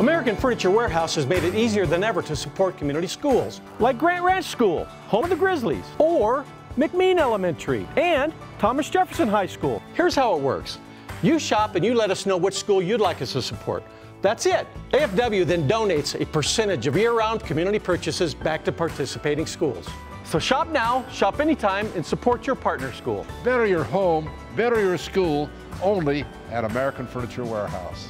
American Furniture Warehouse has made it easier than ever to support community schools, like Grant Ranch School, home of the Grizzlies, or McMeen Elementary, and Thomas Jefferson High School. Here's how it works. You shop and you let us know which school you'd like us to support. That's it. AFW then donates a percentage of year-round community purchases back to participating schools. So shop now, shop anytime, and support your partner school. Better your home, better your school, only at American Furniture Warehouse.